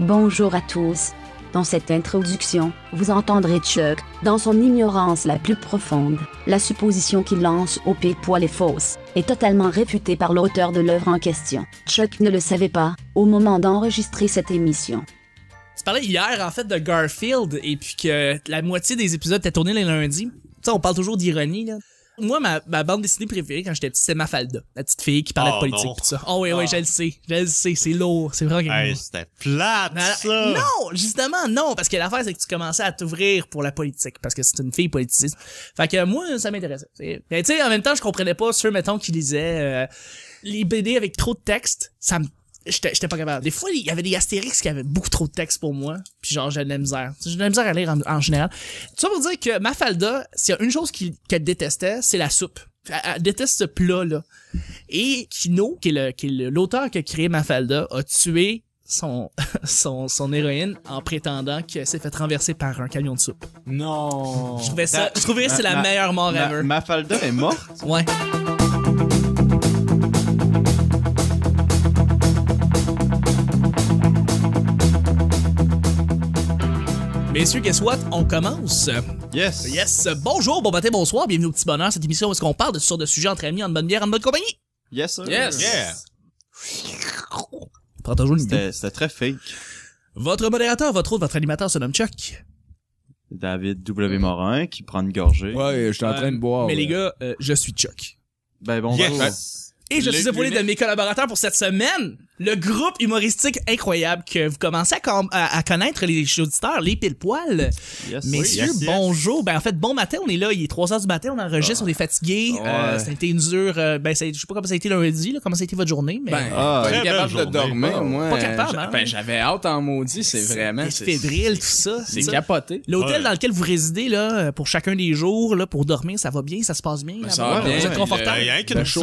Bonjour à tous. Dans cette introduction, vous entendrez Chuck, dans son ignorance la plus profonde. La supposition qu'il lance au poil est fausse, est totalement réfutée par l'auteur de l'œuvre en question. Chuck ne le savait pas, au moment d'enregistrer cette émission. Tu parlais hier, en fait, de Garfield, et puis que la moitié des épisodes étaient tournés les lundis. Tu on parle toujours d'ironie, là. Moi, ma, ma bande dessinée préférée quand j'étais petit, c'est Mafalda. La petite fille qui parlait Oh, de politique non. pis ça. Oh oui, oui, Ah. je le sais. Je le sais, c'est lourd. C'est vraiment quelque Hey, chose. c'était plate, ça! Non, justement, non, parce que l'affaire, c'est que tu commençais à t'ouvrir pour la politique, parce que c'est une fille politiciste. Fait que moi, ça m'intéressait. Mais tu sais, en même temps, je comprenais pas ceux, mettons, qui lisaient euh, les BD avec trop de texte. Ça me... J'étais j'étais pas capable. Des fois, il y avait des Astérix qui avaient beaucoup trop de texte pour moi. Puis genre, j'ai de la misère. J'ai de la misère à lire en, en général. Ça pour dire que Mafalda, s'il y a une chose qu'elle détestait, c'est la soupe. Elle, elle déteste ce plat-là. Et Kino, qui est le- qui est l'auteur qui a créé Mafalda, a tué son, son, son héroïne en prétendant qu'elle s'est fait renverser par un camion de soupe. Non. Je trouvais ça, je trouvais que c'est la ma- meilleure mort Ma- ever. Mafalda est morte? Ouais. Messieurs, guess what? On commence. Yes. Yes. Bonjour, bon matin, bonsoir. Bienvenue au Petit Bonheur, cette émission où est-ce qu'on parle de toutes sortes de sujets entre amis, en bonne bière, en bonne compagnie. Yes, sir. Yes. Yeah! Prends toujours une idée. C'était très fake. Votre modérateur, votre autre, votre animateur se nomme Chuck. David W. Morin qui prend une gorgée. Ouais, j'étais en train de boire. Mais ouais. les gars, euh, je suis Chuck. Ben bon, Yes! Et je Le- suis épaulé de mes collaborateurs pour cette semaine. Le groupe humoristique incroyable que vous commencez à, com- à- à connaître, les auditeurs, les pile-poils. yes. Messieurs, yes, yes. bonjour. Ben, en fait, bon matin, on est là, il est 3 heures du matin, on enregistre, on est fatigué. Ouais. Euh, ça a été une dure, euh, ben, ça, je sais pas comment ça a été lundi, là, comment ça a été votre journée, mais. Ben, Ah, pas très capable belle de journée. dormir, moi. pas capable, j'a- hein? Ben, j'avais hâte en maudit, c'est vraiment. c'est fébrile, tout ça. C'est capoté. L'hôtel Ouais. dans lequel vous résidez, là, pour chacun des jours, là, pour dormir, ça va bien, ça se passe bien. Ça là-bas? va bien, Vous êtes le- confortable? Il y a Le qu'une piscine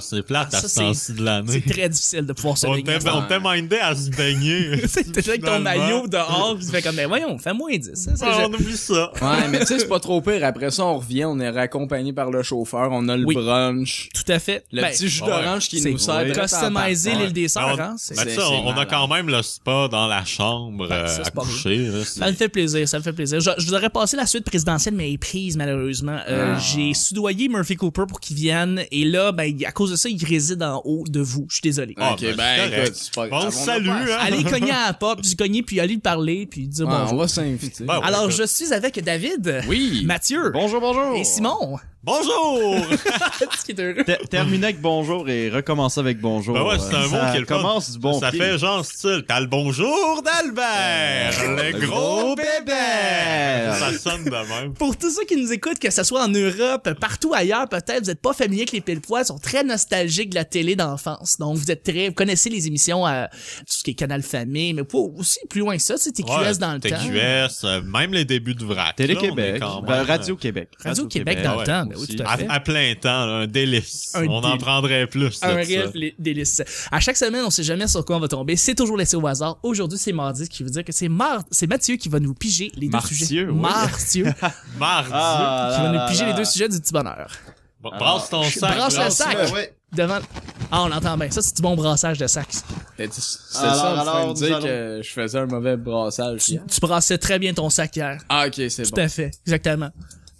c'est plate Ah, à ça, ce temps-ci de l'année. C'est très difficile de pouvoir se On baigner. on t'a mindé à se baigner. T'es avec ton maillot dehors, pis tu fais comme, ben voyons, fais moins 10. Ça, c'est- Ah, on oublie ça. Ouais, mais tu sais, c'est pas trop pire. Après ça, on revient, on est raccompagné par le chauffeur, on a le Oui. brunch. Tout à fait. Le Ben, petit jus ouais. d'orange qui nous sert. customiser l'île des sœurs, hein. on, ben, on, a quand même le spa dans la chambre euh, ça, c'est à pas coucher. Ça me fait plaisir, ça me fait plaisir. Je, je vous aurais passé la suite présidentielle, mais elle est prise, malheureusement. Euh, Ah. J'ai soudoyé Murphy Cooper pour qu'il vienne, et là, ben, à cause de ça, il réside en haut de vous. Je suis désolé. Ah, Ok, ben, ben, écoute, pas On salue, pas- hein? Allez cogner à la porte, puis cogner, puis aller lui parler, puis dire Ouais, on bonjour. va s'inviter. Ben, ouais, Alors, écoute. je suis avec David, Oui. Mathieu Bonjour, bonjour. et Simon. Bonjour! qui est heureux. Ter- Terminer avec bonjour et recommencer avec bonjour. Ben ouais, c'est un Euh, mot ça qui est le fun. commence du bon ça pied. fait genre style. T'as le bonjour d'Albert! le gros bébé. Ça sonne de même. Pour tous ceux qui nous écoutent, que ce soit en Europe, partout ailleurs, peut-être, vous êtes pas familier avec les pile poils, sont très nostalgiques de la télé d'enfance. Donc, vous êtes très, vous connaissez les émissions à tout ce qui est Canal Famille, mais aussi plus loin que ça, c'est TQS Ouais, dans le temps. TQS, euh, même les débuts de Vrac. Télé-Québec. Ben, même, Radio-Québec. Radio-Québec dans le temps, ben oui, tout à À, fait. à plein temps, là, un délice. Un on en prendrait plus. Un réel délice. À chaque semaine, on sait jamais sur quoi on va tomber. C'est toujours laissé au hasard. Aujourd'hui, c'est mardi, ce qui veut dire que c'est Mar c'est Mathieu qui va nous piger les deux sujets. oui. Martieu. Mardi. Ah, qui va là, nous piger là. les deux sujets du petit bonheur. Bon, brasse ton sac. Brasse le sac. Ouais, ouais. Devant. Ah, on entend bien. Ça, c'est du bon brassage de sac. C'est Alors, ça, on alors, me nous dire allons- que je faisais un mauvais brassage hier. Tu brassais très bien ton sac hier. Ah, ok, c'est Tout bon. à fait. Exactement.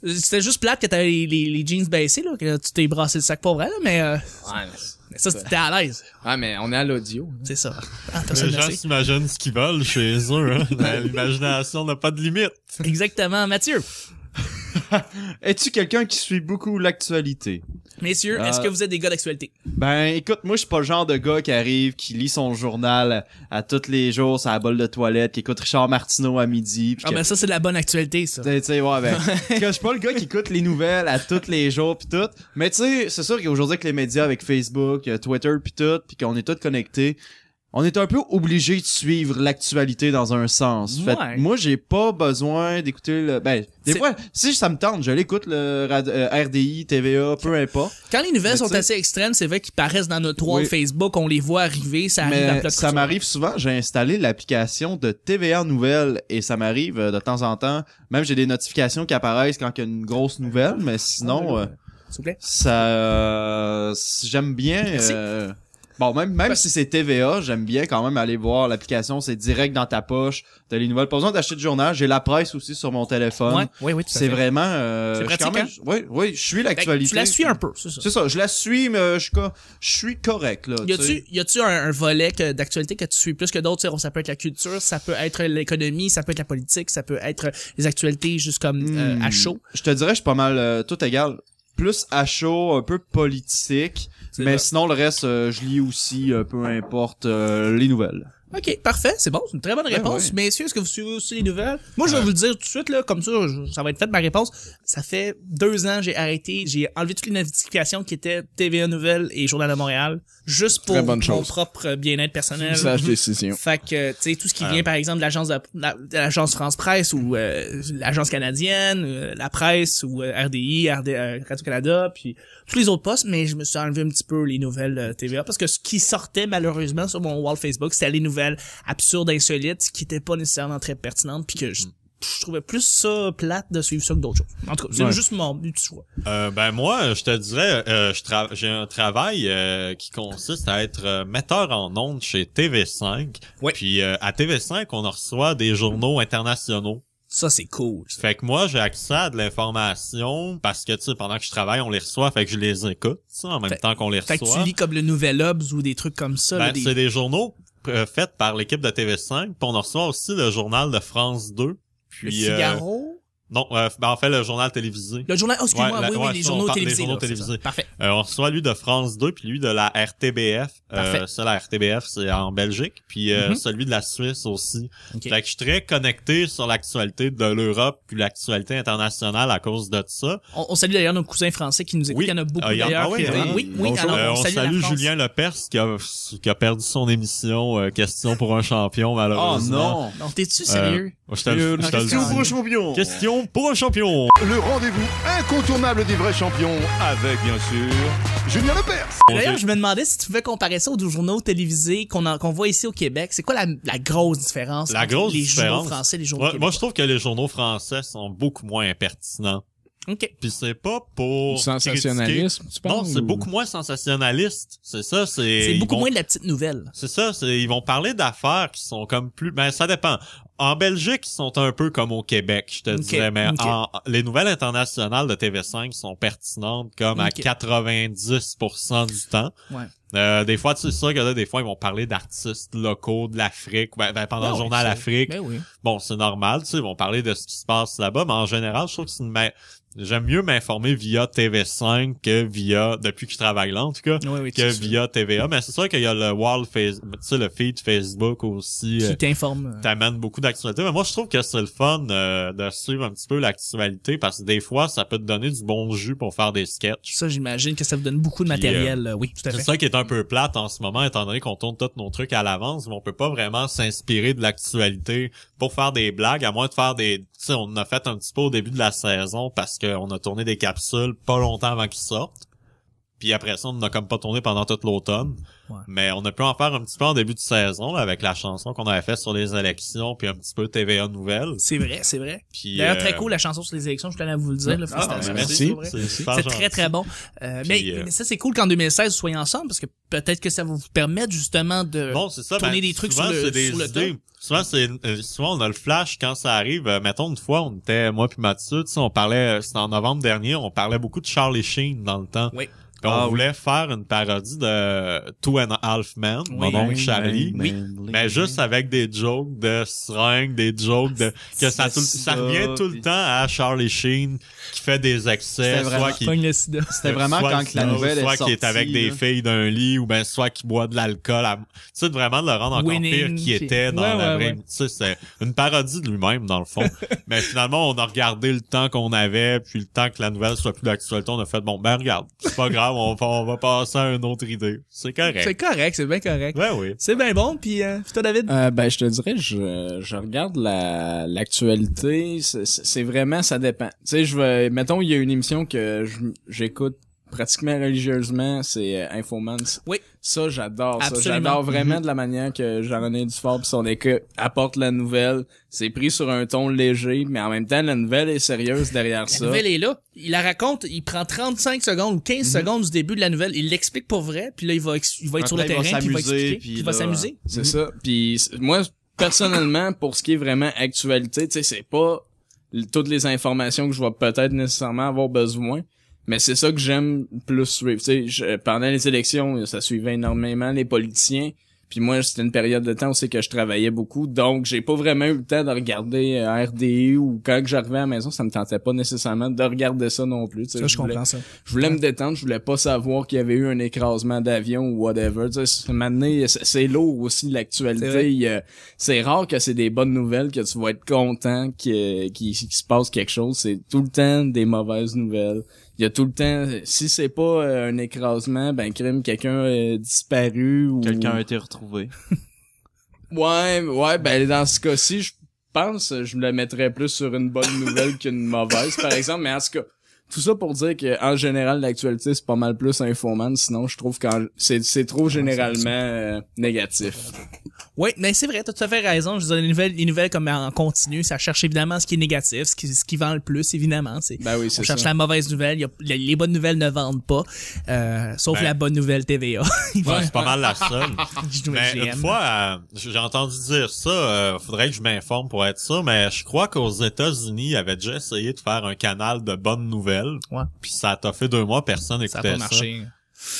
C'était juste plate que t'avais les, les, les jeans baissés, là, que tu t'es brassé le sac pour vrai, là, mais, euh, Ouais, mais- mais ça, c'était à l'aise. Ah, mais on est à l'audio. C'est ça. Ah, Les gens s'imaginent ce qu'ils veulent chez eux. Hein. L'imagination n'a pas de limite. Exactement. Mathieu. Es-tu quelqu'un qui suit beaucoup l'actualité? Messieurs, Euh, est-ce que vous êtes des gars d'actualité? Ben, écoute, moi, je suis pas le genre de gars qui arrive, qui lit son journal à, tous les jours sur la bolle de toilette, qui écoute Richard Martineau à midi. Ah, que- ben ça, c'est de la bonne actualité, ça. Tu sais, ouais, ben, je suis pas le gars qui écoute les nouvelles à tous les jours pis tout. Mais tu sais, c'est sûr qu'aujourd'hui avec les médias, avec Facebook, euh, Twitter pis tout, pis qu'on est tous connectés, on est un peu obligé de suivre l'actualité dans un sens. Ouais. moi, j'ai pas besoin d'écouter le, ben, des fois, si ça me tente, je l'écoute le rad- euh, RDI, TVA, peu importe. Quand les nouvelles Mais sont assez extrêmes, c'est vrai qu'ils paraissent dans notre Oui. Facebook, on les voit arriver, ça arrive à ça m'arrive souvent, j'ai installé l'application de TVA Nouvelles et ça m'arrive euh, de temps en temps. Même j'ai des notifications qui apparaissent quand il y a une grosse nouvelle, mais sinon, euh, S'il vous plaît. ça, euh, j'aime bien. Merci. Euh, Bon, même, même si c'est TVA, j'aime bien quand même aller voir l'application, c'est direct dans ta poche, t'as les nouvelles. Pas besoin d'acheter de journal, j'ai la presse aussi sur mon téléphone. Ouais, oui, oui, C'est vraiment, euh, C'est pratique, même- oui, oui, je suis l'actualité. Tu la suis un peu, c'est ça. C'est ça, je la suis, mais je suis, co- je suis correct, là. Y a-tu, y a-tu un, un volet d'actualité que tu suis plus que d'autres? Ça peut être la culture, ça peut être l'économie, ça peut être la politique, ça peut être les actualités juste comme euh, Hmm. à chaud. Je te dirais, je suis pas mal euh, tout égal. Plus à chaud, un peu politique. Mais vrai. sinon, le reste, euh, je lis aussi, euh, peu importe, euh, les nouvelles. Ok, parfait, c'est bon, c'est une très bonne Ouais, réponse. ouais. Messieurs, est-ce que vous suivez aussi les nouvelles? Moi, je vais vous le dire tout de suite, là, comme ça, je- ça va être fait ma réponse. Ça fait deux ans, j'ai arrêté, j'ai enlevé toutes les notifications qui étaient TVA Nouvelles et Journal de Montréal, juste pour mon chose. propre bien-être personnel. Sage décision. Fait que, tu sais, tout ce qui vient, par exemple, de l'agence de, la- de l'agence France Presse ou euh, l'agence canadienne, euh, la presse ou euh, RDI, RD, euh, Radio-Canada, puis tous les autres postes, mais je me suis enlevé un petit peu les nouvelles euh, TVA parce que ce qui sortait malheureusement sur mon wall Facebook, c'était les nouvelles absurdes, insolites, qui étaient pas nécessairement très pertinentes, puis que je, je trouvais plus ça plate de suivre ça que d'autres choses. En tout cas, c'est Ouais. juste mon but de choix. Euh, ben moi, je te dirais, euh, je j'ai un travail euh, qui consiste à être euh, metteur en ondes chez TV5. Ouais. Puis euh, à TV5, on reçoit des journaux internationaux. Ça, c'est cool. Fait que moi, j'ai accès à de l'information parce que, tu sais, pendant que je travaille, on les reçoit, fait que je les écoute, en même Fait- temps qu'on les Fait que reçoit. tu lis comme le Nouvel Obs ou des trucs comme ça. Ben, des... c'est des journaux euh, faits par l'équipe de TV5. Puis on reçoit aussi le journal de France 2. Le Puis, euh, Figaro? non, euh, ben, en fait, le journal télévisé. Le journal, oh, excuse-moi, Ouais, la- oui, ouais, oui, les journaux télévisés. journaux là, c'est ça. télévisés. Parfait. Euh, on reçoit lui de France 2 puis lui de la RTBF. Parfait. Euh, ça, la RTBF, c'est en Belgique. Puis euh, Mhm. celui de la Suisse aussi. Ok. Fait que je suis très connecté sur l'actualité de l'Europe puis l'actualité internationale à cause de ça. On, on salue d'ailleurs nos cousins français qui nous écoutent. Oui. Il y en a beaucoup Ah, d'ailleurs. ah oui, qui- vraiment? oui, oui, Bonjour. alors Euh, on, on salue, salue, la France. Julien Lepers qui a, qui a perdu son émission euh, Question pour un champion Oh malheureusement. non! Non, t'es-tu sérieux? Euh, Question pour un champion! Question pour un champion. Le rendez-vous incontournable des vrais champions avec, bien sûr, Julien Lepers. D'ailleurs, je me demandais si tu pouvais comparer ça aux journaux télévisés qu'on voit ici au Québec. C'est quoi la, la grosse différence La entre grosse les différence. journaux français et les journaux Ouais, moi, je trouve que les journaux français sont beaucoup moins pertinents. OK. Puis c'est pas pour Sensationnalisme, tu Non, penses? c'est ou- beaucoup moins sensationnaliste. C'est ça, c'est. C'est beaucoup vont- moins de la petite nouvelle. C'est ça, c'est ils vont parler d'affaires qui sont comme plus. Ben ça dépend. En Belgique, ils sont un peu comme au Québec, je te Ok, dirais, mais en- les nouvelles internationales de TV5 sont pertinentes comme à Ok. 90% du temps. Ouais. Euh, des fois, tu sais que là, des fois, ils vont parler d'artistes locaux de l'Afrique. Ben, ben, pendant Ah le oui, journal c'est- Afrique, Ben oui. bon, c'est normal, tu sais, ils vont parler de ce qui se passe là-bas, mais en général, je trouve que c'est une j'aime mieux m'informer via TV5 que via, depuis que je travaille là, en tout cas, Oui, oui, que via TVA. Mais c'est sûr qu'il y a le wall face, tu sais, le feed Facebook aussi, Qui euh, t'informe. euh, t'amène beaucoup Mais moi, je trouve que c'est le fun euh, de suivre un petit peu l'actualité parce que des fois, ça peut te donner du bon jus pour faire des sketchs. Ça, j'imagine que ça vous donne beaucoup de Puis, matériel. euh, oui, tout à C'est fait. ça qui est un peu plate en ce moment, étant donné qu'on tourne tous nos trucs à l'avance, mais on peut pas vraiment s'inspirer de l'actualité pour faire des blagues, à moins de faire des... Tu sais, on en a fait un petit peu au début de la saison parce qu'on a tourné des capsules pas longtemps avant qu'ils sortent. Puis après ça, on n'a comme pas tourné pendant toute l'automne. Ouais. Mais on a pu en faire un petit peu en début de saison, là, avec la chanson qu'on avait faite sur les élections, puis un petit peu TVA Nouvelles. C'est vrai, c'est vrai. D'ailleurs, euh, très cool la chanson sur les élections, je tenais à vous le dire. là, félicitations. ben, merci. C'est vrai. C'est super C'est gentil. très très bon. Euh, mais, Puis, euh, mais ça c'est cool qu'en 2016 vous soyez ensemble parce que peut-être que ça va vous permettre justement de Bon, c'est ça. tourner ben, des trucs souvent, sur le- des sur le idées. Souvent, c'est, euh, souvent, on a le flash quand ça arrive. Euh, mettons, une fois, on était, moi puis Mathieu, on parlait, euh, c'était en novembre dernier, on parlait beaucoup de Charlie Sheen dans le temps. Oui. Puis on Ah oui. voulait faire une parodie de Two and a Half Men, mon oncle oui, Charlie. oui. Mais juste avec des jokes de seringue, des jokes de, que ça, tout, ça ça, revient tout le temps à Charlie Sheen qui fait des excès, C'était vraiment- soit qui. C'était vraiment soit quand la nouvelle soit est qui est avec des filles d'un lit ou ben soit qui boit de l'alcool à- tu sais vraiment de le rendre encore Winning, pire qui qui- était dans Ouais, la ouais, vraie ouais. tu sais c'est une parodie de lui-même dans le fond mais finalement on a regardé le temps qu'on avait puis le temps que la nouvelle soit plus d'actualité on a fait bon ben regarde c'est pas grave on va, on va passer à une autre idée c'est C'est correct correct, c'est bien correct. ouais oui C'est bien bon, puis euh, toi David? Euh, ben, je te dirais, je, je regarde la, l'actualité, c'est- c'est vraiment, ça dépend. Tu sais, je vais, mettons, il y a une émission que j'écoute pratiquement religieusement, c'est euh, Infoman. Oui. Ça, j'adore ça. Absolument. Mhm. J'adore vraiment de la manière que Jean-René Dufort pis son équipe apporte la nouvelle. C'est pris sur un ton léger, mais en même temps, la nouvelle est sérieuse derrière La ça. nouvelle est là. Il la raconte, il prend 35 secondes ou 15 secondes du début de la nouvelle, il l'explique pour vrai, puis là, il va, il va être sur le il terrain, puis il va s'amuser, expliquer, puis il va s'amuser. C'est ça. Puis moi, personnellement, pour ce qui est vraiment actualité, tu sais, c'est pas toutes les informations que je vais peut-être nécessairement avoir besoin, mais c'est ça que j'aime plus suivre. Tu sais, je- pendant les élections, ça suivait énormément les politiciens. Puis moi, c'était une période de temps où c'est que je travaillais beaucoup, donc j'ai pas vraiment eu le temps de regarder euh, RDU ou quand que j'arrivais à la maison, ça me tentait pas nécessairement de regarder ça non plus. tu sais. Ça, je voulais- comprends ça. je voulais me détendre, je voulais pas savoir qu'il y avait eu un écrasement d'avion ou whatever. Tu sais, c'est- maintenant, c'est lourd aussi l'actualité. C'est rare que c'est des bonnes nouvelles, que tu vas être content qu'il se passe quelque chose. C'est tout le temps des mauvaises nouvelles. Il y a tout le temps, si c'est pas euh, un écrasement, ben crime, quelqu'un a disparu ou Quelqu'un a été retrouvé. Ouais, ouais, ben dans ce cas-ci, je pense je le mettrais plus sur une bonne nouvelle qu'une mauvaise, par exemple. Mais en tout cas, tout ça pour dire que en général, l'actualité c'est pas mal plus infoman. Sinon, je trouve que c'est c'est trop généralement euh, négatif. Oui, mais c'est vrai, t'as tout à fait raison. Je veux dire, les nouvelles, les nouvelles comme en continu, ça cherche évidemment ce qui est négatif, ce qui, ce qui vend le plus, évidemment. C'est, Ben oui, on c'est cherche ça. la mauvaise nouvelle. Il y a- les, bonnes nouvelles ne vendent pas, euh, sauf Ben. la bonne nouvelle TVA. Ouais, c'est pas mal la seule. Mais GM. une fois, euh, j'ai entendu dire ça, euh, faudrait que je m'informe pour être sûr, mais je crois qu'aux États-Unis, ils avaient déjà essayé de faire un canal de bonnes nouvelles. Ouais. Puis ça t'a fait deux mois, personne ça a n'écoutait pas ça. marché.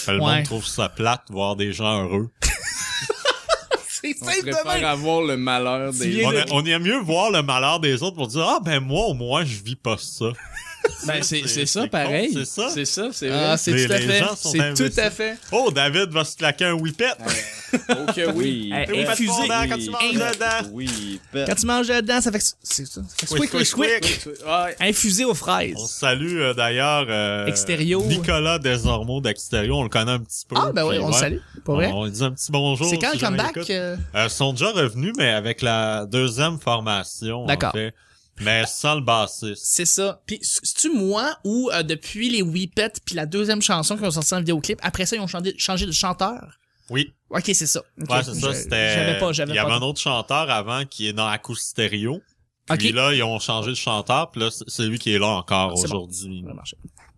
Le Ouais. monde trouve ça plate, voir des gens heureux. C'est On préfère avoir le malheur des viens On, de- a- on aime mieux voir le malheur des autres pour dire ah ben moi au moins je vis pas ça. Ben c'est ça pareil. c'est ça. C'est ça, c'est vrai. Ah, c'est tout à fait. gens sont C'est tout à fait. Oh David va se claquer un whippet. Oh que oui. Infusé. quand tu manges Oui. dedans. Quand tu manges dedans, ça fait, c'est ça. Ça fait squick, Squick, squick, squick, squick. Ouais. Infusé aux fraises. On salue euh, d'ailleurs euh, Extérieur. Nicolas Desormeaux d'Extérieur, on le connaît un petit peu. Ah, ben oui, on le salue. Pas vrai? On, on dit un petit bonjour. C'est quand le comeback? euh? Ils sont déjà revenus, mais avec la deuxième formation. D'accord. Mais sans le bassiste. C'est ça. Puis c'est-tu moi ou euh, depuis les Whippets puis la deuxième chanson qu'ils ont sorti en vidéoclip, après ça ils ont changé, changé de chanteur? Oui. Ok, c'est ça. Ouais, c'est ça. C'était. J'avais pas, j'avais Il y pas. avait un autre chanteur avant qui est dans Acoustério. Puis Ok. là, ils ont changé de chanteur, puis là, c'est- lui qui est là encore aujourd'hui. Ça va marcher.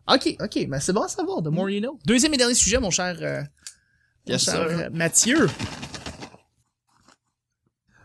Ok, ok, ben c'est bon à savoir, the more you know. Deuxième et dernier sujet, mon cher, euh, mon cher euh, Mathieu.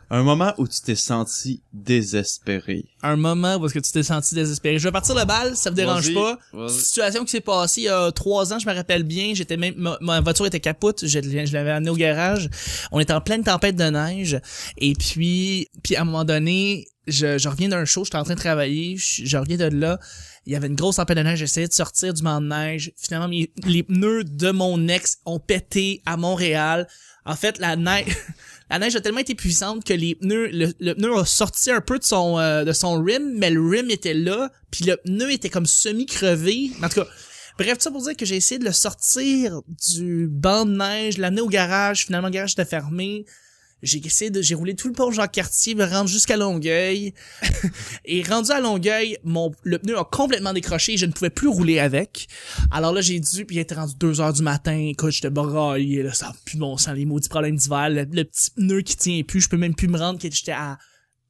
Un moment où tu t'es senti désespéré. Un moment où est-ce que tu t'es senti désespéré? Je vais partir le bal, ça vous dérange pas. Situation qui s'est passée il y a trois ans, je me rappelle bien. J'étais même, ma, ma voiture était capote. Je, je l'avais amenée au garage. On était en pleine tempête de neige. Et puis, puis à un moment donné, je, je reviens d'un show, j'étais en train de travailler. Je, je reviens de là. Il y avait une grosse tempête de neige. J'essayais de sortir du banc de neige. Finalement, mes- les pneus de mon ex ont pété à Montréal. En fait, la neige, la neige a tellement été puissante que les pneus, le, le pneu a sorti un peu de son, euh, de son rim, mais le rim était là, puis le pneu était comme semi-crevé. En tout cas, bref, tout ça pour dire que j'ai essayé de le sortir du banc de neige, l'amener au garage. Finalement, le garage était fermé. J'ai essayé de, j'ai roulé tout le pont Jean-Cartier, me rendre jusqu'à Longueuil. et rendu à Longueuil, mon, le pneu a complètement décroché et je ne pouvais plus rouler avec. Alors là, j'ai dû, puis il était rendu 2 heures du matin. Écoute, j'étais braillé, là, ça a plus bon sang, les maudits problèmes d'hiver. Le, le petit pneu qui tient plus, je peux même plus me rendre, que j'étais à,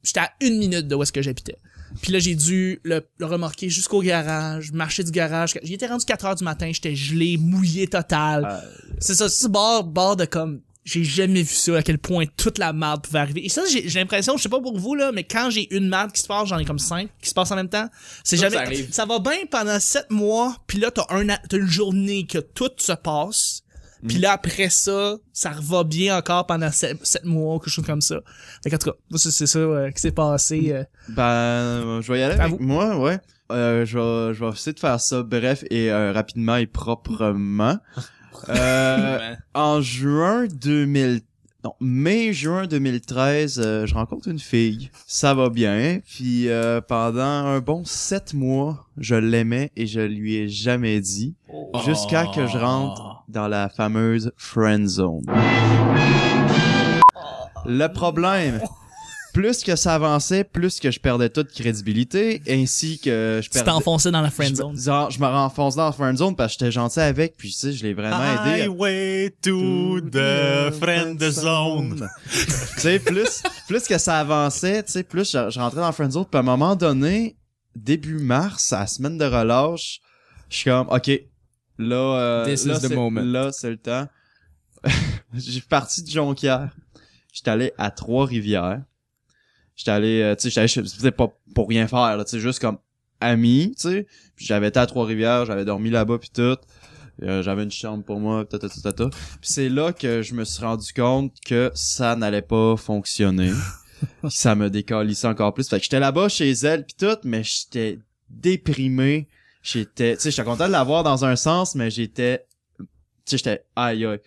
j'étais à une minute de où est-ce que j'habitais. Puis là, j'ai dû le, le remorquer jusqu'au garage, marcher du garage. J'y étais rendu 4 heures du matin, j'étais gelé, mouillé total. C'est ça, c'est bord, bord de comme, j'ai jamais vu ça, à quel point toute la merde pouvait arriver. Et ça, j'ai l'impression, je sais pas pour vous, là, mais quand j'ai une merde qui se passe, j'en ai comme cinq qui se passent en même temps. C'est Ça, jamais, ça ça va bien pendant sept mois, puis là, t'as un, une journée que tout se passe. Puis là, après ça, ça va bien encore pendant sept, sept mois, ou quelque chose comme ça. Fait qu'en tout cas, c'est ça euh, qui s'est passé. euh. Ben, euh, je vais y aller À avec vous. moi, ouais. Euh, je vais, je vais essayer de faire ça bref et euh, rapidement et proprement. Euh, en juin 2000, non, mai-juin 2013, euh, je rencontre une fille. Ça va bien. Puis euh, pendant un bon sept mois, je l'aimais et je lui ai jamais dit. Jusqu'à que je rentre dans la fameuse friend zone. Le problème, plus que ça avançait, plus que je perdais toute crédibilité, ainsi que je Tu t'es perdais... enfoncé dans la je, friend zone. genre, je me renfonce dans la friend zone parce que j'étais gentil avec, puis tu sais, je l'ai vraiment aidé. à- Highway to the friend zone. tu sais, plus, plus que ça avançait, tu sais, plus je, je rentrais dans la friend zone, puis à un moment donné, début mars, à la semaine de relâche, je suis comme, ok, là, euh, This là, is the c'est- moment. là, c'est le temps. J'ai parti de Jonquière. J'étais allé à Trois-Rivières. J'étais allé, euh, tu sais, j'étais pas pour rien faire, tu sais, juste comme ami, tu sais. Puis j'avais été à Trois-Rivières, j'avais dormi là-bas puis tout. Euh, j'avais une chambre pour moi, ta ta ta ta. Puis c'est là que je me suis rendu compte que ça n'allait pas fonctionner. Ça me décalissait encore plus. Fait que j'étais là-bas chez elle puis tout, mais j'étais déprimé. J'étais, tu sais, j'étais content de l'avoir dans un sens, mais j'étais, tu sais, j'étais aïe aïe.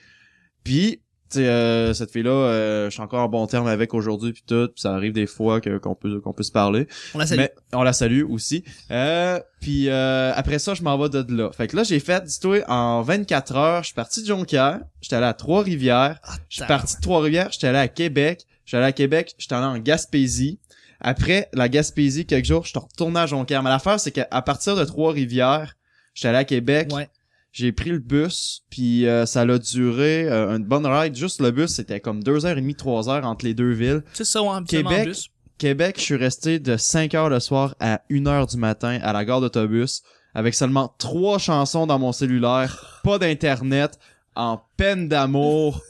Puis, sais, euh, cette fille-là, euh, je suis encore en bon terme avec aujourd'hui puis tout. Puis ça arrive des fois que qu'on peut qu'on peut se parler. On la salue. Mais on la salue aussi. Euh, puis euh, après ça, je m'en vais de là. Fait que là, j'ai fait, dis-toi, en 24 heures, je suis parti de Jonquière, j'étais allé à Trois-Rivières, je suis parti de Trois-Rivières, j'étais allé à Québec, j'étais allé à Québec, j'étais allé en Gaspésie. Après la Gaspésie, quelques jours, je suis retourné à Jonquière. Mais l'affaire, c'est qu'à partir de Trois-Rivières, j'étais allé à Québec, Ouais. J'ai pris le bus, puis euh, ça a duré euh, une bonne ride. Juste le bus, c'était comme deux heures et demie, trois heures entre les deux villes. C'est ça, en Québec, bus. Québec, je suis resté de 5 heures le soir à 1 heure du matin à la gare d'autobus avec seulement trois chansons dans mon cellulaire, pas d'internet, en peine d'amour,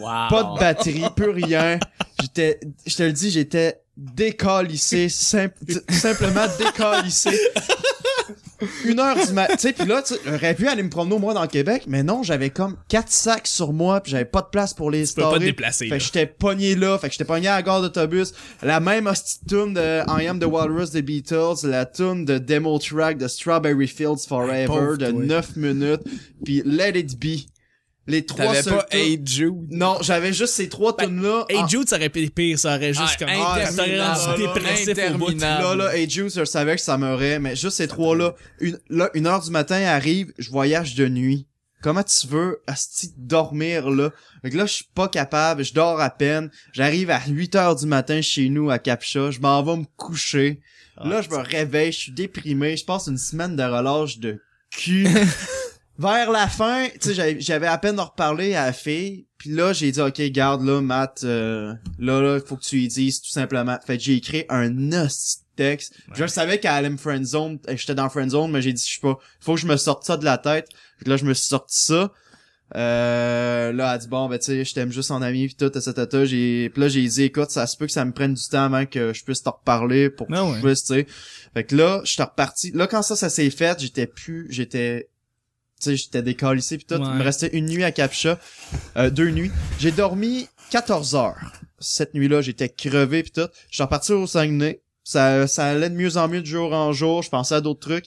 Wow. pas de batterie, plus rien. J'étais, je te le dis, j'étais décalissé, simple, simplement décalissé. Une heure du matin, tu sais, puis là, j'aurais pu aller me promener au moins dans le Québec, mais non, j'avais comme quatre sacs sur moi, puis j'avais pas de place pour les Tu peux pas te déplacer. Fait que j'étais pogné là, fait que j'étais pogné à la gare d'autobus. La même hostie de tune de I Am the Walrus des Beatles, la tune de demo track de Strawberry Fields Forever de toi. 9 minutes, puis Let It Be. Les trois T'avais pas Hey Jude. Non, j'avais juste ces trois Ben, tunes là. Hey Jude, ça aurait été pire, ça aurait juste Ah, comme. Ah, ça t'aurait rendu interminable. dépressif au bout. Interminable. Là, là, Hey Jude, je savais que ça m'aurait, mais juste ces trois-là. Une, là, une heure du matin arrive, je voyage de nuit. Comment tu veux, asti, dormir, là? Fait que là, je suis pas capable, je dors à peine. J'arrive à 8 heures du matin chez nous, à Capcha. Je m'en vais me coucher. Là, je me réveille, je suis déprimé. Je passe une semaine de relâche de cul. Vers la fin, tu sais, j'avais- à peine reparlé à la fille. Puis là, j'ai dit, OK, garde là, Matt, euh, là, là, faut que tu lui dises tout simplement. Fait que j'ai écrit un texte. Je savais qu'elle allait me friendzone, euh, j'étais dans friendzone, mais j'ai dit, je sais pas, faut que je me sorte ça de la tête. Que là, je me suis sorti ça. Euh, là, elle a dit, bon, ben, tu sais, je t'aime juste en ami, pis tout, etc. J'ai, pis là, j'ai dit, écoute, ça se peut que ça me prenne du temps avant que je puisse te reparler pour que Ah ouais. je puisse, tu sais. Fait que là, je suis reparti. Là, quand ça, ça s'est fait, j'étais plus, j'étais, sais, j'étais décalissé pis tout. Ouais. Il me restait une nuit à Capcha, euh, deux nuits. J'ai dormi 14 heures. Cette nuit-là, j'étais crevé pis tout. Je suis reparti au Saguenay. Ça, ça allait de mieux en mieux de jour en jour. Je pensais à d'autres trucs.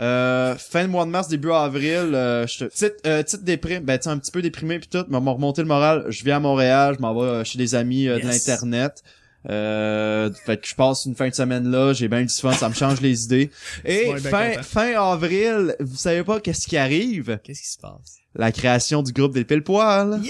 Euh, fin de mois de mars, début avril, euh, je te- petite, euh, petite déprime, ben un petit peu déprimé puis tout, mais m'a remonté le moral. Je viens à Montréal, je m'en vais euh, chez des amis euh, de l'internet. Euh, fait que je passe une fin de semaine là, j'ai bien du fun, ça me change les idées. Et fin fin avril, vous savez pas qu'est-ce qui arrive? Qu'est-ce qui se passe? La création du groupe des pile poil.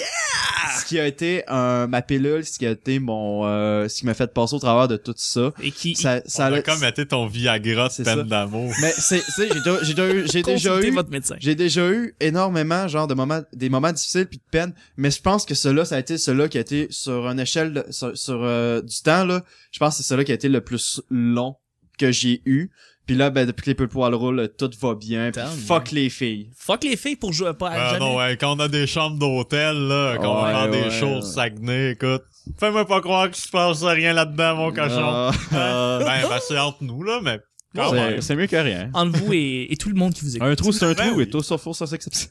Ce qui a été un ma pilule, ce qui a été mon euh, ce qui m'a fait passer au travers de tout ça. Et qui. Ça a comme été ton Viagra peine d'amour. mais c'est c'est j'ai déjà- j'ai eu- j'ai déjà eu votre médecin. j'ai déjà eu énormément genre de moments des moments difficiles puis de peine mais je pense que cela ça a été cela qui a été sur une échelle de- sur, sur, euh, du temps là je pense que c'est cela qui a été le plus long que j'ai eu puis là ben depuis que les peu poil roulent tout va bien fuck les filles Fuck les filles pour jouer pas à Ah jamais. non, ouais, quand on a des chambres d'hôtel, là, quand on va Ouais, des ouais, au ouais. Saguenay, écoute, fais-moi pas croire que je passe rien là-dedans, mon cochon. Ah, ah, ben, ben, c'est entre nous, là, mais c'est- mieux que rien Entre vous et, et tout le monde qui vous écoute. un trou c'est un Ben trou oui. et tout sauf faux sans exception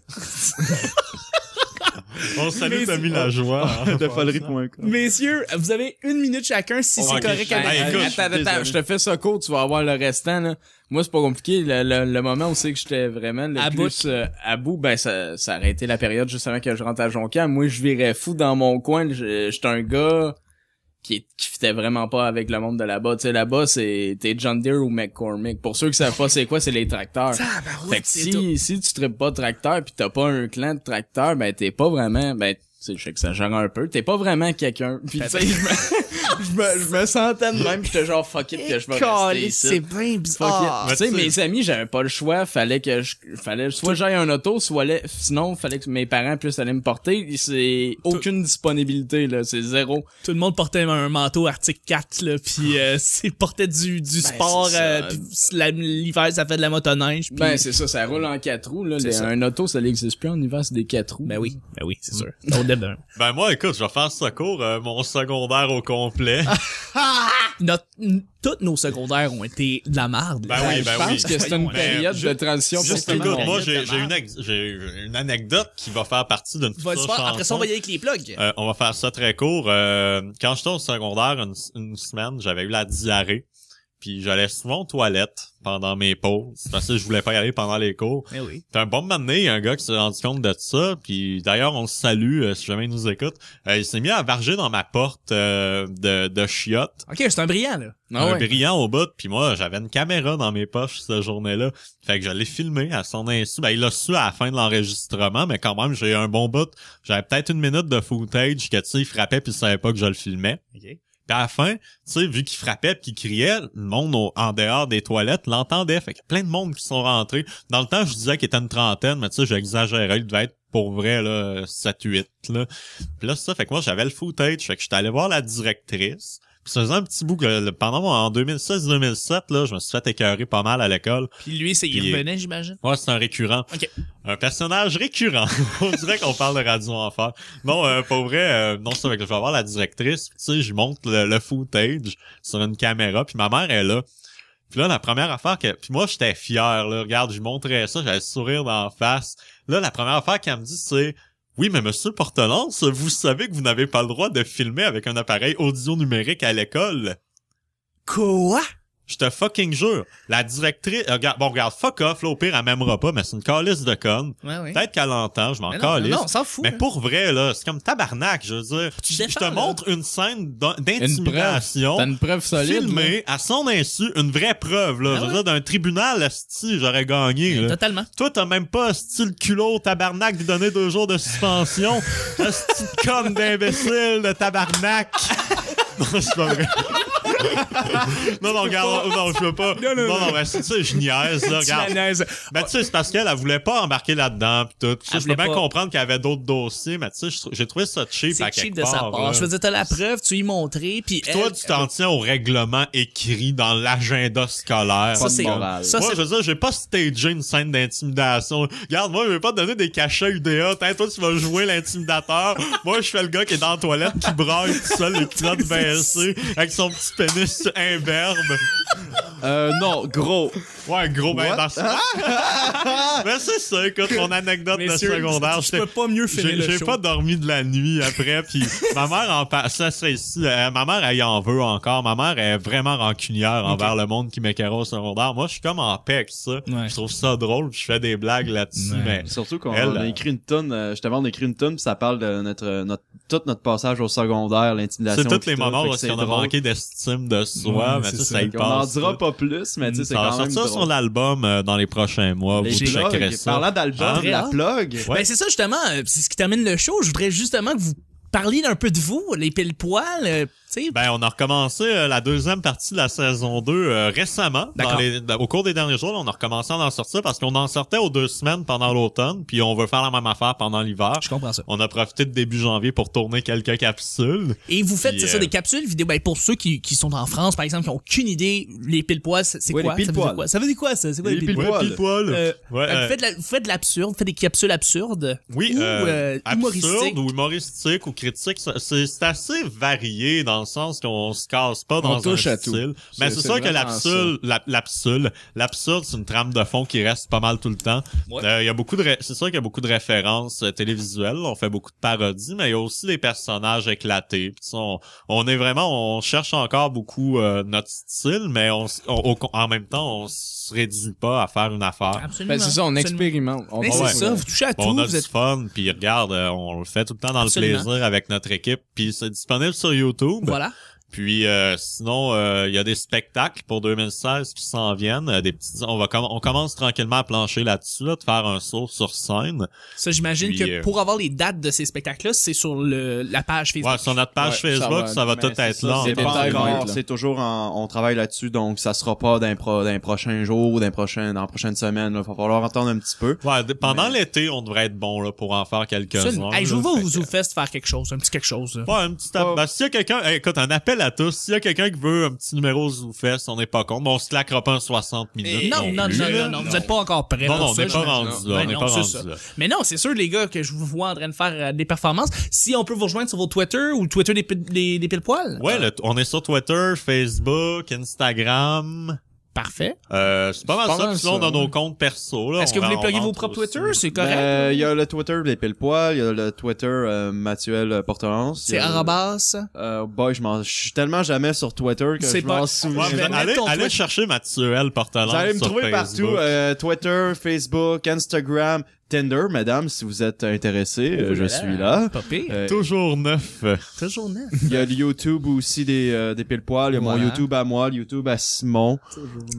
On salue Tommy Lajoie. hein. de folerie.com Messieurs, vous avez une minute chacun si c'est correct avec attends, attends, je te fais ça court, tu vas avoir le restant, là. Moi, c'est pas compliqué. Le, le, le moment où c'est que j'étais vraiment le À plus euh, à bout, ben, ça, ça aurait été la période juste avant que je rentre à Jonquière. Moi, je virais fou dans mon coin. Je- J'étais un gars qui, qui fitait vraiment pas avec le monde de là-bas. Tu sais, là-bas, c'est, t'es John Deere ou McCormick. Pour ceux qui savent pas c'est quoi, c'est les tracteurs. Fait que c'est tout. si, si tu traites pas de tracteur pis t'as pas un clan de tracteurs, ben t'es pas vraiment, ben, tu sais, je sais que ça gère un peu, t'es pas vraiment quelqu'un. Pis tu sais, je me- je sentais de même, pis j'étais genre fuck it que je vais rester Calisse, ici. C'est bien bizarre. Tu sais, mes amis, j'avais pas le choix. Fallait que je, fallait soit j'aille un auto, soit la- sinon fallait que mes parents puissent aller me porter. C'est aucune disponibilité là, c'est zéro. Tout le monde portait un manteau Arctic 4 là, puis euh, c'est portait du du Ben, sport euh, l'hiver ça fait de la motoneige. puis- Ben c'est ça, ça roule en quatre roues là. Les- un auto, ça n'existe plus en hiver, c'est des quatre roues. ben oui, ben oui, c'est sûr. Au début. Ben moi, écoute, je vais faire ce cours, euh, mon secondaire au complet. Notre, n- toutes nos secondaires ont été de la merde. Ben oui, ben je pense oui. que c'est une période de transition pour Juste tout le écoute, monde. moi j'ai une, une anecdote qui va faire partie d'une Va le future faire. Après ça, on va y aller avec les plugs. Euh, on va faire ça très court. Euh, quand j'étais au secondaire, une, une semaine, j'avais eu la diarrhée. Puis j'allais souvent aux toilettes pendant mes pauses. Parce que je voulais pas y aller pendant les cours. Ben oui. Puis un bon moment donné, il y a un gars qui s'est rendu compte de ça. Puis d'ailleurs, on le salue euh, si jamais il nous écoute. Euh, il s'est mis à varger dans ma porte euh, de, de chiottes. Ok, c'est un brillant là. Ah un ouais. brillant au bout. Puis moi, j'avais une caméra dans mes poches cette journée-là. Fait que je l'ai filmé à son insu. Ben, il l'a su à la fin de l'enregistrement, mais quand même, j'ai eu un bon bout. J'avais peut-être une minute de footage que, tu sais, il frappait puis il savait pas que je le filmais. Ok. Puis à la fin, tu sais, vu qu'il frappait puis qu'il criait, le monde en dehors des toilettes l'entendait. Fait qu'il y a plein de monde qui sont rentrés. Dans le temps, je disais qu'il était une trentaine, mais tu sais, j'exagérais. Il devait être pour vrai, là, 7-8, là. Puis là, ça. Fait que moi, j'avais le footage. Fait que j'étais allé voir la directrice. Ça faisait un petit bout que, le- pendant moi, en 2016-2007, là, je me suis fait écœurer pas mal à l'école. Puis lui, c'est il revenait, j'imagine? Ouais, c'est un récurrent. Ok. Un personnage récurrent. On dirait qu'on parle de Radio Enfer. Non, euh, pour vrai, euh, non, c'est vrai que je vais voir la directrice, tu sais, je monte le, le footage sur une caméra, puis ma mère est là. Puis là, la première affaire que... Puis moi, j'étais fier, là. Regarde, je montrais ça, j'avais le sourire dans la face. Là, la première affaire qu'elle me dit, c'est... Oui, mais monsieur Portelance, vous savez que vous n'avez pas le droit de filmer avec un appareil audio numérique à l'école. Quoi? Je te fucking jure. La directrice... euh, regarde, bon, regarde, fuck off, là, au pire, elle m'aimera pas, mais c'est une calice de conne. Ouais, ouais. Peut-être qu'elle l'entend, je m'en Mais non, calisse. non, on s'en fout. Mais là. pour vrai, là, c'est comme tabarnak, je veux dire. Tu Je, je défends, te là. montre une scène d'in- Une preuve. d'intimidation. T'as une preuve solide. Filmée à son insu, une vraie preuve, là. Ah je veux ouais? dire, d'un tribunal, asti, j'aurais gagné, là. Totalement. Toi, t'as même pas, asti, le culot, tabarnak, de lui donner deux jours de suspension. asti de conne d'imbécile, de tabarnak. non, c'est pas vrai. non, non, regarde, non, je veux pas. Non, non, mais c'est ça, je niaise, là, regarde. Ben, tu sais, c'est parce qu'elle, elle voulait pas embarquer là-dedans, pis tout. Tu sais, Elle je peux bien comprendre qu'il y avait d'autres dossiers, mais tu sais, j'ai trouvé ça cheap à C'est cheap quelque de sa part. là. Je veux dire, t'as la preuve, tu y montré, puis toi, tu t'en tiens au règlement écrit dans l'agenda scolaire. Ça, c'est morale. ça, moi, je veux dire, j'ai pas stagé une scène d'intimidation. Regarde, moi, je vais pas te donner des cachets UDA. Toi, tu vas jouer l'intimidateur. moi, je fais le gars qui est dans la toilette, qui braille tout seul, les culottes baissées, avec son petit pénis imberbe. Euh, non, gros. Ouais, gros, ben, What? dans ce- Mais c'est ça, écoute, mon anecdote Messieurs, de secondaire. j'étais- peux pas mieux finir J'ai le j'ai show. pas dormi de la nuit après, puis ma mère en pa- ça serait ici. euh, ma mère, elle y en veut encore. Ma mère est vraiment rancunière envers le monde qui m'écœurait au secondaire. Moi, je suis comme en paix avec ça. Ouais. Je trouve ça drôle, je fais des blagues là-dessus, Ouais. mais Surtout qu'on Elle, on a écrit une tonne, euh, justement, on a écrit une tonne, puis ça parle de notre, notre, tout notre passage au secondaire, l'intimidation. c'est tous les moments où c'est qu'on a manqué d'estime de soi, Ouais, mais c'est ça. ça y On en passe. dira là. Pas plus, mais tu sais, c'est Ça va quand même sortir sur l'album euh, dans les prochains mois. Les Vous checkerez ça. Parlant d'album, Très la plug. Ouais. Ben c'est ça justement, euh, c'est ce qui termine le show. Je voudrais justement que vous parliez un peu de vous, les pile poils, euh. Ben, on a recommencé euh, la deuxième partie de la saison 2 euh, récemment. Dans les, dans- au cours des derniers jours, là, on a recommencé à en sortir parce qu'on en sortait aux deux semaines pendant l'automne, puis on veut faire la même affaire pendant l'hiver. je comprends ça. On a profité de début janvier pour tourner quelques capsules. Et vous faites, c'est ça, euh, des capsules vidéo? Ben, pour ceux qui, qui sont en France, par exemple, qui ont aucune idée, les pile poils, c'est Ouais, quoi? les ça veut dire quoi? Ça veut dire quoi, ça? C'est quoi les, Les pile pile-poils. poils? Ouais, pile poil. Euh, Ouais, euh, euh, vous faites de la- vous faites de l'absurde, vous faites des capsules absurdes. oui, ou, euh, euh, humoristiques. absurde ou humoristique ou critique, ça- c'est c'est assez varié dans le sens qu'on se casse pas dans touche un à tout. style. Mais C'est- sûr que l'absurde, la- l'absurde, l'absurde, c'est une trame de fond qui reste pas mal tout le temps. Ouais. Euh, Il y a beaucoup de, ré- c'est sûr qu'il y a beaucoup de références euh, télévisuelles. On fait beaucoup de parodies, mais il y a aussi des personnages éclatés. Puis on, on est vraiment, on cherche encore beaucoup euh, notre style, mais on, on- en même temps, on se réduit pas à faire une affaire. Absolument. Ben, c'est ça, on Absolument. expérimente. On c'est Ouais. ça, vous touchez à tout, On a vous du êtes fun, puis regarde, euh, on le fait tout le temps dans Absolument. le plaisir avec notre équipe, puis c'est disponible sur YouTube. Voilà. Puis euh, sinon, euh, il y a des spectacles pour 2016 qui s'en viennent. euh, des petits, on va com- on commence tranquillement à plancher là-dessus, là, de faire un saut sur scène. Ça, j'imagine que euh, pour avoir les dates de ces spectacles-là, c'est sur le, la page Facebook. Ouais, sur notre page Ouais, ça Facebook, va- ça va, tout être ça, là. c'est toujours en, on travaille là-dessus, donc ça sera pas d'un pro, d'un prochain jour, d'un prochain, dans la prochaine semaine, là. Va falloir attendre un petit peu. Ouais, pendant l'été, on devrait être bon là pour en faire quelques-uns. hey, je vous Fait vais que- vous fest faire quelque chose, un petit quelque chose. là. Ouais, un petit Pas- ben, s'il y a quelqu'un, hey, écoute, un appel à tous. S'il y a quelqu'un qui veut un petit numéro ZooFest, on n'est pas contre. Mais on se claquera pas en 60 minutes. non, non, non, non, non, vous êtes pas encore prêts. Non, non, on n'est pas rendu là. Ben On n'est non, pas rendu là. Mais non, c'est sûr, les gars, que je vous vois en train de faire euh, des performances. Si on peut vous rejoindre sur vos Twitter ou Twitter des, des, pile-poils. Ouais, on est sur Twitter, Facebook, Instagram. Parfait. Euh, c'est pas mal ça. sinon, ça, dans nos ouais. comptes perso, là. Est-ce que vous voulez plugger vos propres aussi. Twitter? C'est correct. Ben, Il y a le Twitter des pile il y a le Twitter euh, Mathuel Portelance. C'est a- arrobas? Euh, boy, je m'en, je suis tellement jamais sur Twitter que C'est je pas- m'en souviens. Ouais, allez, allez chercher Mathieu Portalance Vous allez me trouver partout, Facebook. euh, Twitter, Facebook, Instagram, Tinder, madame, si vous êtes intéressé, euh, je suis là. Pas pire. Euh, Toujours neuf. Toujours neuf. Il y a le YouTube aussi des, euh, des pile poils. Il y a Voilà. mon YouTube à moi, le YouTube à Simon.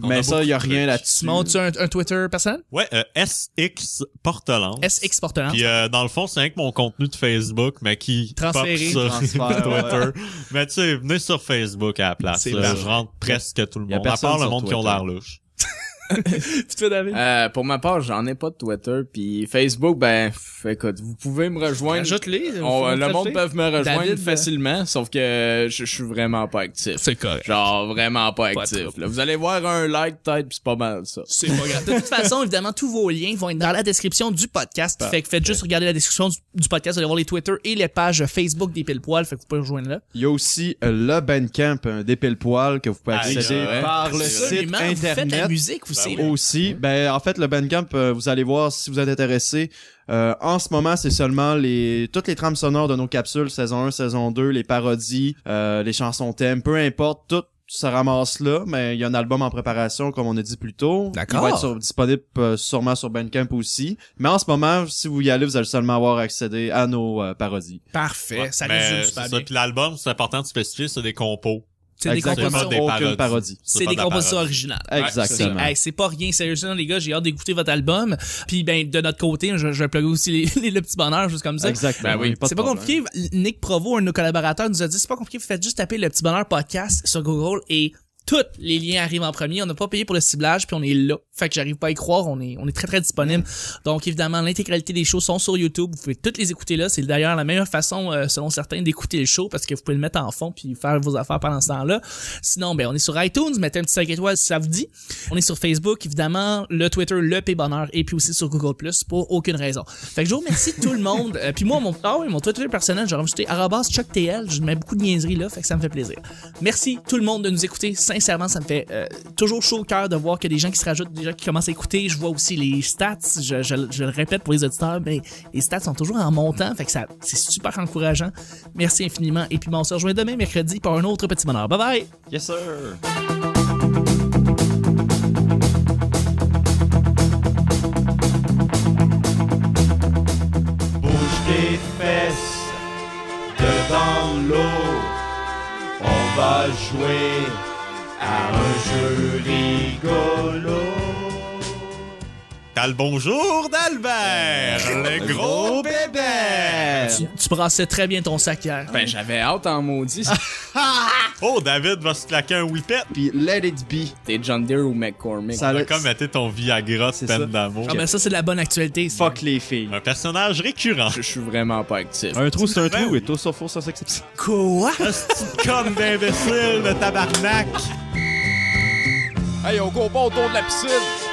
On Mais ça, il y a rien là-dessus. Simon, tu as un, un Twitter personnel? Ouais, euh, SX Portalance. SX Portelance. Puis euh, dans le fond, c'est rien que mon contenu de Facebook, mais qui Transféré. pop sur Transfert, Twitter. mais tu sais, venez sur Facebook à la place. Je rentre presque tout le monde. À personne part le monde qui ont l'air louche. Puis toi, David? Euh, pour ma part, j'en ai pas de Twitter, puis Facebook, ben, écoute, vous pouvez me rejoindre. Ajoute-les. Le me monde peut me rejoindre David, euh, facilement, sauf que je, je suis vraiment pas actif. C'est correct. Genre vraiment pas Pas actif. là. Vous allez voir un like peut-être, pis c'est pas mal ça. C'est pas grave. De toute façon, évidemment, tous vos liens vont être dans la description du podcast. Fait que faites juste regarder la description du, du podcast, vous allez voir les Twitter et les pages Facebook des pile poils. Fait que vous pouvez rejoindre là. Il y a aussi euh, le Bandcamp euh, des pile poils que vous pouvez accéder par le site Absolument. Vous faites la internet. musique aussi. Ben aussi. Ben en fait le Bandcamp, euh, vous allez voir si vous êtes intéressé. Euh, en ce moment, c'est seulement les toutes les trames sonores de nos capsules saison 1, saison 2, les parodies, euh, les chansons thèmes, peu importe, tout ça ramasse là, mais il y a un album en préparation comme on a dit plus tôt. D'accord. Il va être sur- disponible euh, sûrement sur Bandcamp aussi. Mais en ce moment, si vous y allez, vous allez seulement avoir accédé à nos euh, parodies. Parfait. Ouais, ça résume super ça. bien. Puis l'album, c'est important de spécifier, c'est des compos. C'est des compositions. Aucune parodie. C'est des compositions originales. Exactement. C'est pas rien, sérieusement, les gars, j'ai hâte d'écouter votre album. Puis, ben, de notre côté, je, je vais plugger aussi les, les, le petit bonheur, juste comme ça. Exactement. Ben oui, C'est pas compliqué. Nick Provo, un de nos collaborateurs, nous a dit c'est pas compliqué. Vous faites juste taper le petit bonheur podcast sur Google et tous les liens arrivent en premier. On n'a pas payé pour le ciblage puis on est là. Fait que j'arrive pas à y croire. On est, on est très très disponible. Donc évidemment, l'intégralité des shows sont sur YouTube. Vous pouvez toutes les écouter là. C'est d'ailleurs la meilleure façon, euh, selon certains, d'écouter le show parce que vous pouvez le mettre en fond puis faire vos affaires pendant ce temps-là. Sinon, ben on est sur iTunes. Mettez un petit 5 étoiles si ça vous dit. On est sur Facebook, évidemment, le Twitter, le P Bonheur et puis aussi sur Google Plus pour aucune raison. Fait que je vous remercie tout le monde. Euh, puis moi, mon, oui, mon Twitter personnel, j'ai rajouté arrobas chucktl. Je mets beaucoup de niaiseries là, fait que ça me fait plaisir. Merci tout le monde de nous écouter. Sincèrement, ça me fait euh, toujours chaud au cœur de voir qu'il y a des gens qui se rajoutent, des gens qui commencent à écouter. Je vois aussi les stats. Je, je- je le répète pour les auditeurs, mais les stats sont toujours en montant, fait que ça, c'est super encourageant. Merci infiniment. Et puis bon, on se rejoint demain mercredi pour un autre petit bonheur. Bye bye. Yes sir. Bouge tes fesses devant l'eau. On va jouer à un jeu rigolo. T'as le bonjour d'Albert, le gros bébé. Tu, tu brassais très bien ton sac hier. Ben, j'avais hâte en maudit. Oh, David va se claquer un whippet. Puis Let It Be. T'es John Deere ou McCormick. Ça a comme été ton Viagra de peine d'amour. Ah, ben ça, c'est de la bonne actualité. ça. Fuck les filles. Un personnage récurrent. Je je suis vraiment pas actif. Un trou, c'est un trou, et tout sauf faux sans exception. Quoi? Comme d'imbécile de tabarnak. Hey, on pas autour de la piscine.